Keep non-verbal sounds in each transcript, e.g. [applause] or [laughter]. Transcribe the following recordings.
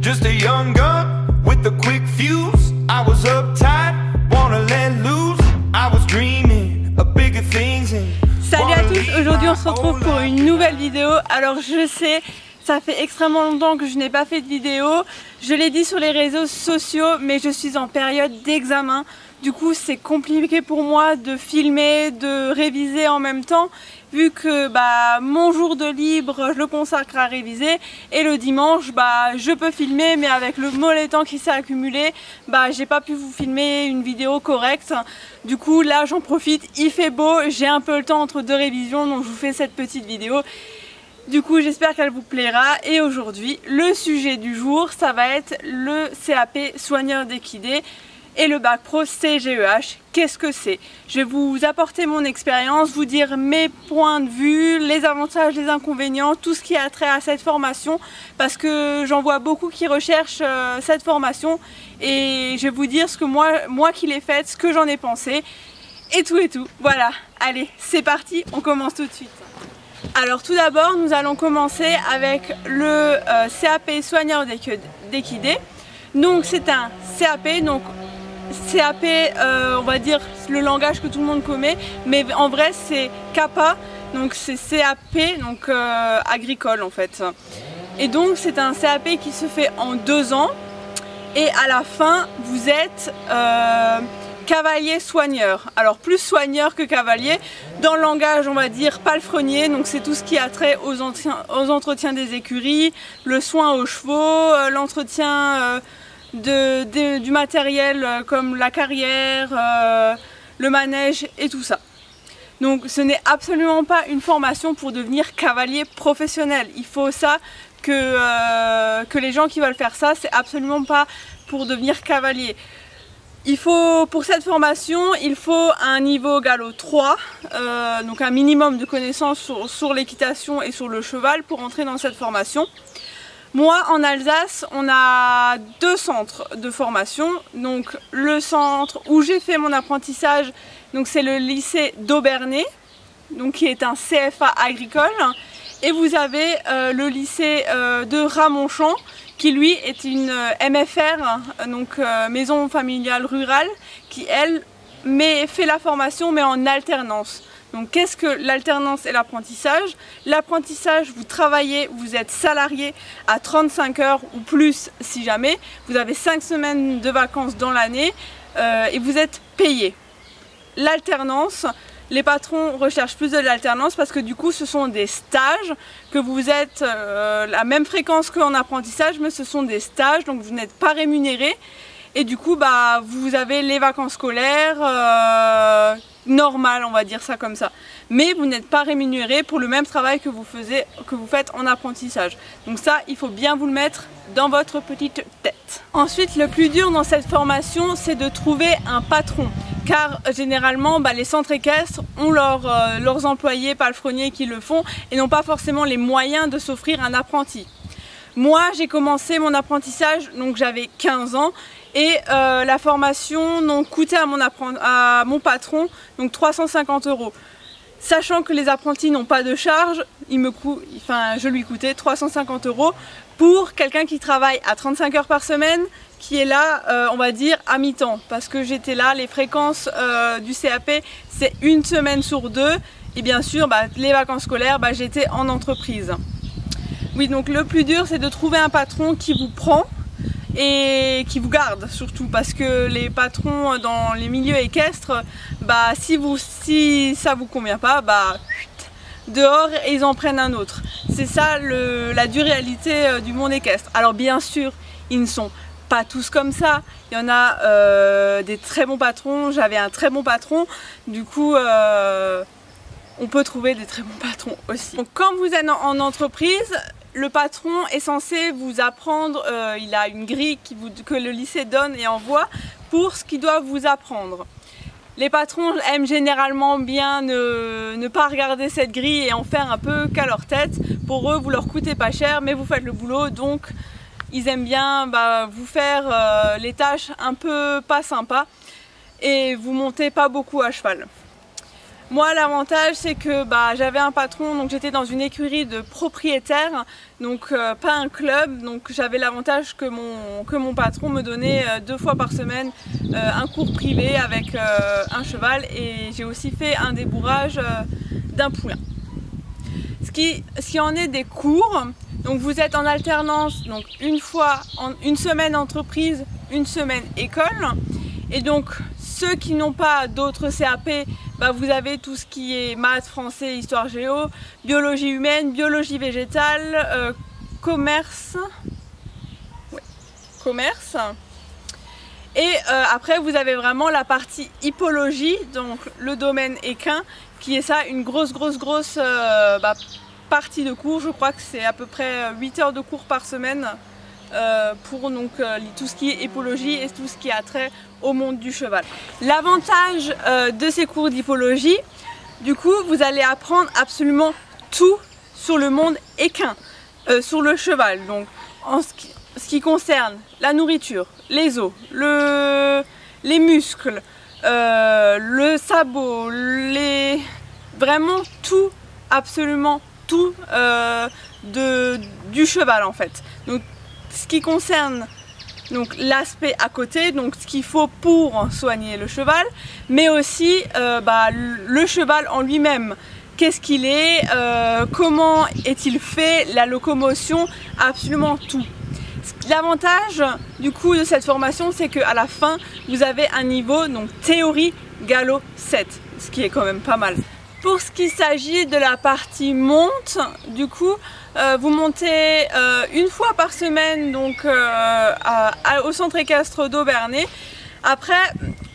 Just a young gun with a quick fuse. I was uptight, wanna let loose. I was dreaming of bigger things and Salut à tous, aujourd'hui on se retrouve pour une nouvelle vidéo. Alors je sais, ça fait extrêmement longtemps que je n'ai pas fait de vidéo. Je l'ai dit sur les réseaux sociaux, mais je suis en période d'examen. Du coup c'est compliqué pour moi de filmer, de réviser en même temps vu que bah, mon jour de libre je le consacre à réviser et le dimanche bah, je peux filmer mais avec le mauvais temps qui s'est accumulé bah, j'ai pas pu vous filmer une vidéo correcte. Du coup là j'en profite, il fait beau, j'ai un peu le temps entre deux révisions donc je vous fais cette petite vidéo. Du coup j'espère qu'elle vous plaira. Et aujourd'hui le sujet du jour ça va être le CAP soigneur d'équidés et le bac pro CGEH. Qu'est-ce que c'est? Je vais vous apporter mon expérience, vous dire mes points de vue, les avantages, les inconvénients, tout ce qui a trait à cette formation parce que j'en vois beaucoup qui recherchent euh, cette formation et je vais vous dire ce que moi, moi qui l'ai faite, ce que j'en ai pensé et tout et tout. Voilà, allez, c'est parti, on commence tout de suite. Alors tout d'abord, nous allons commencer avec le euh, CAP soigneur d'équidés. Donc c'est un CAP, donc CAP, euh, on va dire le langage que tout le monde connaît, mais en vrai c'est CAPA, donc c'est CAP, donc euh, agricole en fait. Et donc c'est un CAP qui se fait en deux ans, et à la fin vous êtes euh, cavalier soigneur. Alors plus soigneur que cavalier, dans le langage on va dire palefrenier, donc c'est tout ce qui a trait aux, entretiens des écuries, le soin aux chevaux, l'entretien du matériel euh, comme la carrière, euh, le manège et tout ça. Donc ce n'est absolument pas une formation pour devenir cavalier professionnel. Il faut ça que, euh, que les gens qui veulent faire ça, c'est absolument pas pour devenir cavalier. Il faut, pour cette formation, il faut un niveau galop 3, donc un minimum de connaissances sur l'équitation et sur le cheval pour entrer dans cette formation. Moi, en Alsace, on a deux centres de formation. Donc, le centre où j'ai fait mon apprentissage, c'est le lycée d'Aubernay, donc qui est un CFA agricole. Et vous avez euh, le lycée euh, de Ramonchamp, qui lui est une euh, MFR, donc maison familiale rurale, qui elle fait la formation mais en alternance. Donc qu'est-ce que l'alternance et l'apprentissage? L'apprentissage, vous travaillez, vous êtes salarié à 35 heures ou plus si jamais. Vous avez 5 semaines de vacances dans l'année euh, et vous êtes payé. L'alternance, les patrons recherchent plus de l'alternance parce que du coup ce sont des stages que vous êtes euh, la même fréquence qu'en apprentissage mais ce sont des stages donc vous n'êtes pas rémunéré et du coup bah vous avez les vacances scolaires euh, normal, on va dire ça comme ça. Mais vous n'êtes pas rémunéré pour le même travail que vous, que vous faites en apprentissage. Donc ça, il faut bien vous le mettre dans votre petite tête. Ensuite, le plus dur dans cette formation, c'est de trouver un patron. Car généralement, bah, les centres équestres ont euh, leurs employés palefreniers qui le font et n'ont pas forcément les moyens de s'offrir un apprenti. Moi, j'ai commencé mon apprentissage, donc j'avais 15 ans, et euh, la formation donc, coûtait à mon, patron donc 350 euros. Sachant que les apprentis n'ont pas de charge, il me je lui coûtais 350 euros pour quelqu'un qui travaille à 35 heures par semaine, qui est là, euh, on va dire, à mi-temps. Parce que j'étais là, les fréquences euh, du CAP, c'est une semaine sur deux. Et bien sûr, bah, les vacances scolaires, bah, j'étais en entreprise. Oui, donc le plus dur, c'est de trouver un patron qui vous prend et qui vous garde surtout parce que les patrons dans les milieux équestres, bah si, vous, si ça vous convient pas, bah dehors et ils en prennent un autre. C'est ça le, la dure réalité euh, du monde équestre. Alors bien sûr, ils ne sont pas tous comme ça. Il y en a euh, des très bons patrons. J'avais un très bon patron. Du coup, euh, on peut trouver des très bons patrons aussi. Donc, quand vous êtes en entreprise, le patron est censé vous apprendre, euh, il a une grille que le lycée donne et envoie pour ce qu'il doit vous apprendre. Les patrons aiment généralement bien ne, pas regarder cette grille et en faire un peu qu'à leur tête. Pour eux, vous leur coûtez pas cher, mais vous faites le boulot, donc ils aiment bien bah, vous faire euh, les tâches un peu pas sympas et vous montez pas beaucoup à cheval. Moi, l'avantage, c'est que bah, j'avais un patron, donc j'étais dans une écurie de propriétaires, donc euh, pas un club. Donc j'avais l'avantage que mon, patron me donnait euh, deux fois par semaine euh, un cours privé avec un cheval et j'ai aussi fait un débourrage d'un poulain. Ce qui, ce qui en est des cours, donc vous êtes en alternance, donc une fois, en, une semaine entreprise, une semaine école. Et donc ceux qui n'ont pas d'autres CAP, bah, vous avez tout ce qui est maths, français, histoire géo, biologie humaine, biologie végétale, euh, commerce. commerce. Et euh, après, vous avez vraiment la partie hippologie, donc le domaine équin, qui est ça, une grosse, grosse, grosse euh, bah, partie de cours. Je crois que c'est à peu près 8 heures de cours par semaine. Pour donc tout ce qui est hippologie et tout ce qui a trait au monde du cheval. L'avantage euh, de ces cours d'hippologie, du coup, vous allez apprendre absolument tout sur le monde équin, euh, sur le cheval. Donc, en ce qui, concerne la nourriture, les os, le, les muscles, euh, le sabot, les... vraiment tout, absolument tout de, du cheval en fait. Donc, ce qui concerne donc l'aspect à côté, donc ce qu'il faut pour soigner le cheval, mais aussi euh, bah, le cheval en lui-même. Qu'est-ce qu'il est, euh, comment est-il fait, la locomotion, absolument tout. L'avantage du coup de cette formation, c'est qu'à la fin, vous avez un niveau donc théorie galop 7, ce qui est quand même pas mal. Pour ce qui s'agit de la partie monte, du coup, euh, vous montez euh, une fois par semaine donc euh, au centre équestre d'Aubernay. Après,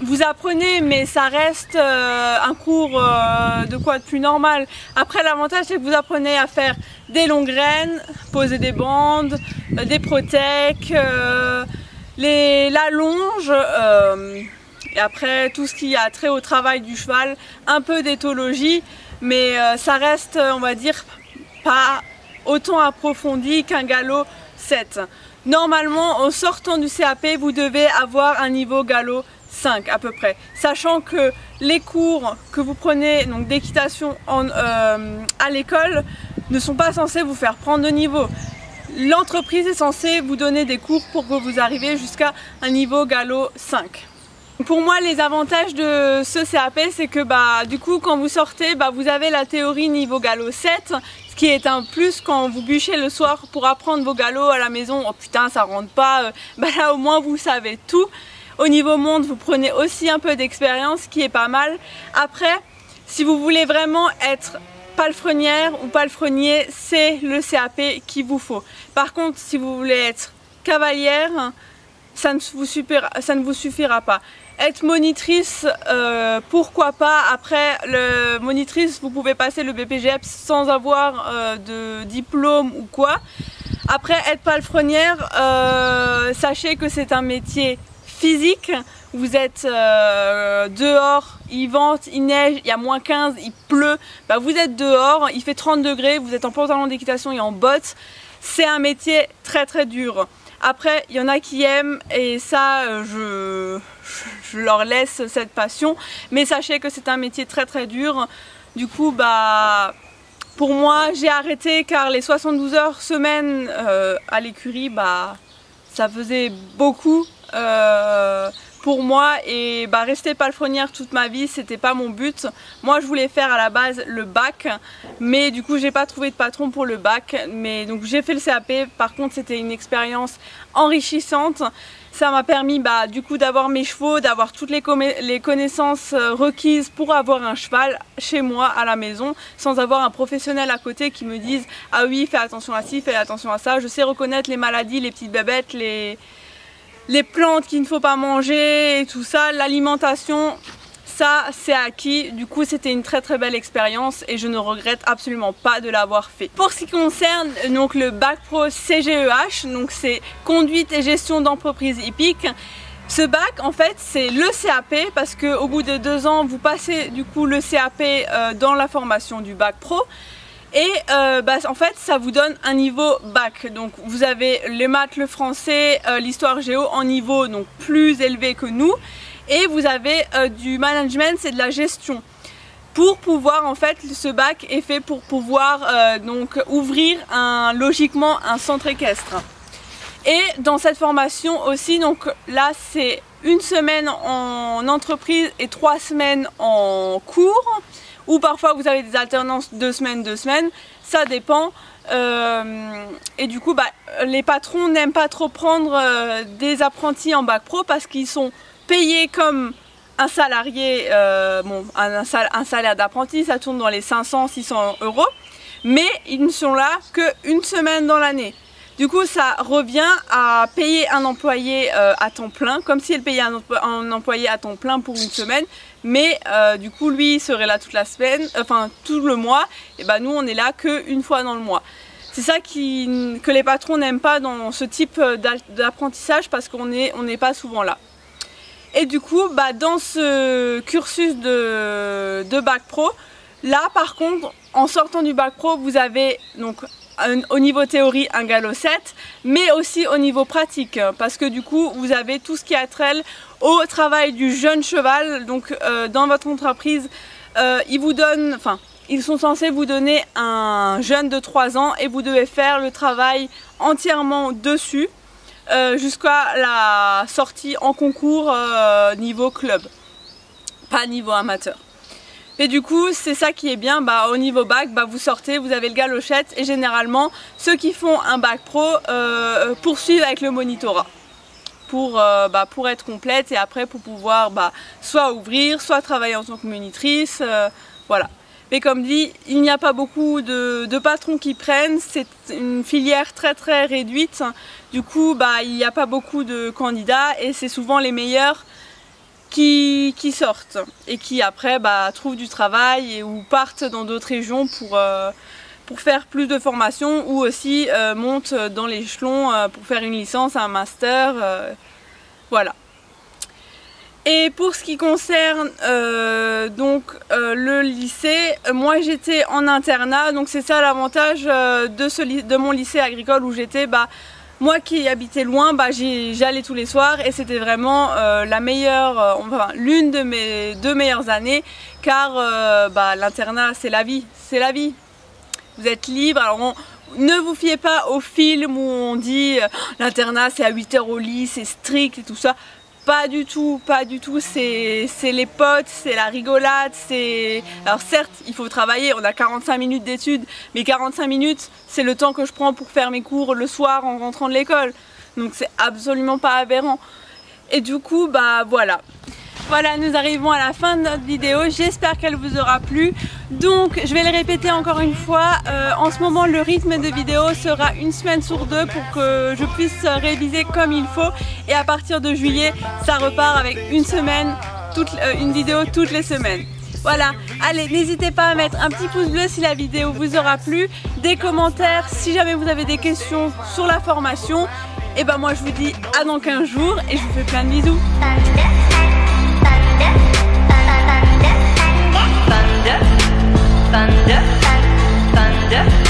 vous apprenez, mais ça reste un cours de quoi de plus normal. Après, l'avantage, c'est que vous apprenez à faire des longues graines, poser des bandes, des protèques, les, la longe, et après tout ce qui a trait au travail du cheval, un peu d'éthologie, mais ça reste, on va dire, pas autant approfondi qu'un galop 7. Normalement, en sortant du CAP, vous devez avoir un niveau galop 5 à peu près. Sachant que les cours que vous prenez d'équitation euh, à l'école ne sont pas censés vous faire prendre de niveau. L'entreprise est censée vous donner des cours pour que vous arriviez jusqu'à un niveau galop 5. Pour moi, les avantages de ce CAP, c'est que bah, du coup, quand vous sortez, bah, vous avez la théorie niveau galop 7, ce qui est un plus quand vous bûchez le soir pour apprendre vos galops à la maison. Oh putain, ça rentre pas. Euh, [laughs] bah là, au moins, vous savez tout. Au niveau monde, vous prenez aussi un peu d'expérience, qui est pas mal. Après, si vous voulez vraiment être palefrenière ou palefrenier, c'est le CAP qu'il vous faut. Par contre, si vous voulez être cavalière, ça ne vous suffira pas. Être monitrice, euh, pourquoi pas. Après, le monitrice, vous pouvez passer le BPGEPS sans avoir euh, de diplôme ou quoi. Après, être palefrenière, euh, sachez que c'est un métier physique. Vous êtes dehors, il vente, il neige, il y a moins 15, il pleut. Bah, vous êtes dehors, il fait 30 degrés, vous êtes en pantalon d'équitation et en bottes. C'est un métier très très dur. Après, il y en a qui aiment et ça, euh, je, leur laisse cette passion. Mais sachez que c'est un métier très très dur. Du coup, bah, pour moi, j'ai arrêté car les 72 heures semaine euh, à l'écurie, bah, ça faisait beaucoup. Euh, pour moi et bah, rester palefrenière toute ma vie c'était pas mon but. Moi je voulais faire à la base le bac mais du coup j'ai pas trouvé de patron pour le bac. Mais donc j'ai fait le CAP par contre c'était une expérience enrichissante. Ça m'a permis bah, du coup d'avoir mes chevaux, d'avoir toutes les, les, connaissances euh, requises pour avoir un cheval chez moi à la maison sans avoir un professionnel à côté qui me dise ah oui fais attention à ci, fais attention à ça, je sais reconnaître les maladies, les petites bébêtes, les, les plantes qu'il ne faut pas manger tout ça, l'alimentation, ça c'est acquis. Du coup c'était une très très belle expérience et je ne regrette absolument pas de l'avoir fait. Pour ce qui concerne donc le bac pro CGEH, donc c'est conduite et gestion d'entreprise hippique. Ce bac en fait c'est le CAP parce qu'au bout de deux ans vous passez du coup le CAP euh, dans la formation du bac pro et euh, bah, en fait ça vous donne un niveau bac. Donc vous avez les maths, le français, euh, l'histoire géo en niveau donc plus élevé que nous. Et vous avez euh, du management c'est de la gestion. Pour pouvoir en fait ce bac est fait pour pouvoir donc ouvrir un, logiquement un centre équestre. Et dans cette formation aussi, donc là c'est une semaine en entreprise et trois semaines en cours, ou parfois vous avez des alternances deux semaines, deux semaines, ça dépend. Euh, et du coup, bah, les patrons n'aiment pas trop prendre euh, des apprentis en bac pro parce qu'ils sont payés comme un salarié, euh, bon, un, un salaire d'apprenti, ça tourne dans les 500-600 euros, mais ils ne sont là qu'une semaine dans l'année. Du coup, ça revient à payer un employé euh, à temps plein, comme si elle payait un, employé à temps plein pour une semaine, mais euh, du coup, lui serait là toute la semaine, enfin tout le mois, et ben nous, on est là qu'une fois dans le mois. C'est ça qui, que les patrons n'aiment pas dans ce type d'apprentissage parce qu'on n'est on pas souvent là. Et du coup, bah, dans ce cursus de, de bac pro, là par contre, en sortant du bac pro, vous avez donc au niveau théorie un galop 7 mais aussi au niveau pratique parce que du coup vous avez tout ce qui a trait au travail du jeune cheval. Donc euh, dans votre entreprise euh, ils vous donnent enfin ils sont censés vous donner un jeune de 3 ans et vous devez faire le travail entièrement dessus euh, jusqu'à la sortie en concours niveau club. Pas niveau amateur et du coup, c'est ça qui est bien, bah, au niveau bac, bah, vous sortez, vous avez le galochette et généralement, ceux qui font un bac pro euh, poursuivent avec le monitorat pour, euh, bah, pour être complète et après pour pouvoir bah, soit ouvrir, soit travailler en tant que monitrice, euh, voilà. Mais comme dit, il n'y a pas beaucoup de, de patrons qui prennent, c'est une filière très très réduite, du coup bah, il n'y a pas beaucoup de candidats et c'est souvent les meilleurs qui, sortent et qui après bah, trouvent du travail et, ou partent dans d'autres régions pour, euh, pour faire plus de formation ou aussi euh, montent dans l'échelon euh, pour faire une licence, un master, voilà. Et pour ce qui concerne donc le lycée, moi j'étais en internat, donc c'est ça l'avantage de, de mon lycée agricole où j'étais. Bah, moi qui habitais loin, bah, j'allais tous les soirs et c'était vraiment euh, la meilleure, euh, enfin, l'une de mes deux meilleures années car euh, bah, l'internat c'est la vie, c'est la vie. Vous êtes libre, alors ne vous fiez pas au film où on dit l'internat c'est à 8 heures au lit, c'est strict et tout ça. Pas du tout, pas du tout, c'est les potes, c'est la rigolade, c'est... Alors certes, il faut travailler, on a 45 minutes d'études, mais 45 minutes, c'est le temps que je prends pour faire mes cours le soir en rentrant de l'école. Donc c'est absolument pas aberrant. Et du coup, bah voilà. Voilà, nous arrivons à la fin de notre vidéo. J'espère qu'elle vous aura plu. Donc, je vais le répéter encore une fois. Euh, en ce moment, le rythme de vidéo sera une semaine sur deux pour que je puisse réviser comme il faut. Et à partir de juillet, ça repart avec une semaine, euh, une vidéo toutes les semaines. Voilà, allez, n'hésitez pas à mettre un petit pouce bleu si la vidéo vous aura plu, des commentaires si jamais vous avez des questions sur la formation. Et ben moi je vous dis à dans 15 jours et je vous fais plein de bisous. thunder, thunder.